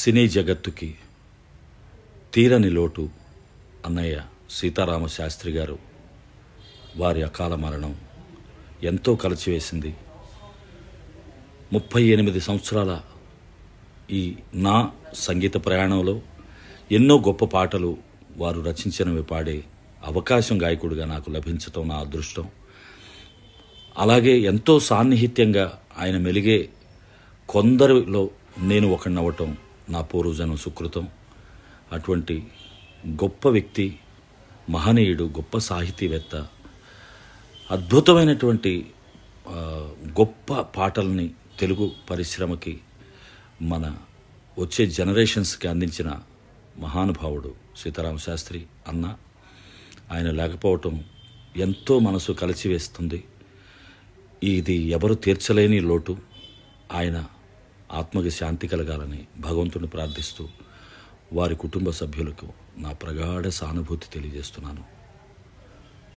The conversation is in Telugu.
సినీ జగత్తుకి తీరని లోటు అన్నయ్య సీతారామ శాస్త్రి గారు. వారి అకాల మరణం ఎంతో కలిచివేసింది. ముప్పై ఎనిమిది సంవత్సరాల ఈ నా సంగీత ప్రయాణంలో ఎన్నో గొప్ప పాటలు వారు రచించినవి పాడే అవకాశం గాయకుడిగా నాకు లభించటం నా అదృష్టం. అలాగే ఎంతో సాన్నిహిత్యంగా ఆయన మెలిగే కొందరిలో నేను ఒకడినవ్వటం నా పూర్వజనం సుకృతం. అటువంటి గొప్ప వ్యక్తి మహనీయుడు గొప్ప సాహితీవేత్త అద్భుతమైనటువంటి గొప్ప పాటల్ని తెలుగు పరిశ్రమకి మన వచ్చే జనరేషన్స్కి అందించిన మహానుభావుడు సీతారామ శాస్త్రి అన్న ఆయన లేకపోవటం ఎంతో మనసు కలిచివేస్తుంది ఇది ఎవరు తీర్చలేని లోటు. ఆయన ఆత్మకి శాంతి కలగాలని భగవంతుని ప్రార్థిస్తూ వారి కుటుంబ సభ్యులకు నా ప్రగాఢ సానుభూతి తెలియజేస్తున్నాను.